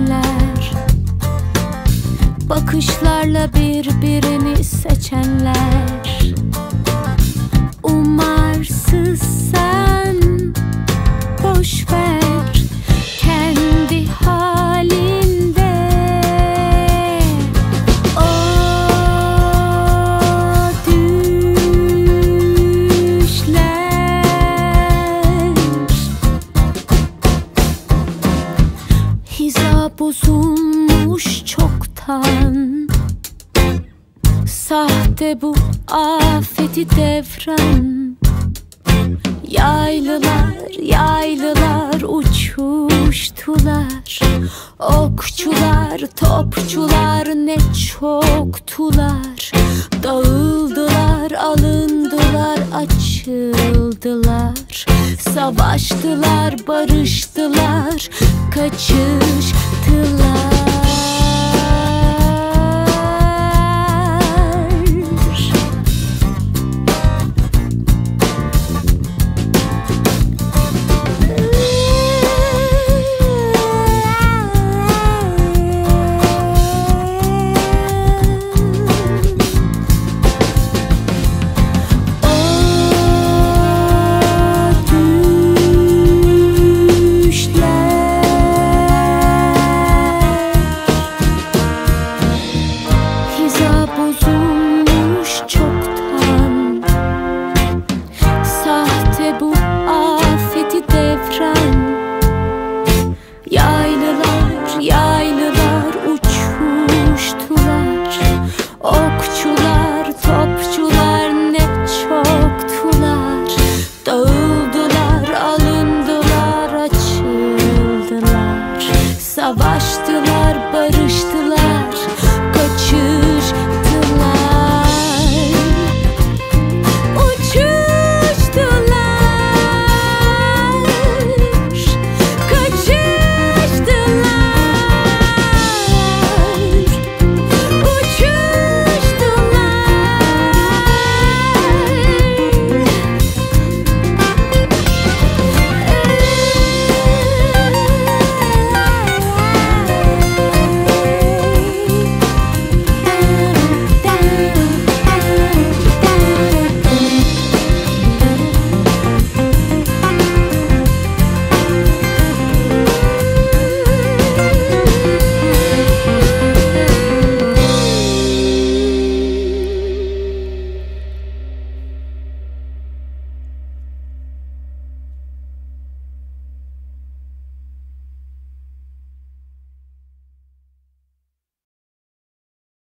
bilenler Bakışlarla birbirini seçenler. Bozulmuş çoktan. Sahte bu afeti devran. Yaylılar, yaylılar uçuştular. Okçular, topçular ne çoktular. Dağıldılar, alındılar, açıldılar Savaştılar, barıştılar, kaçıştılar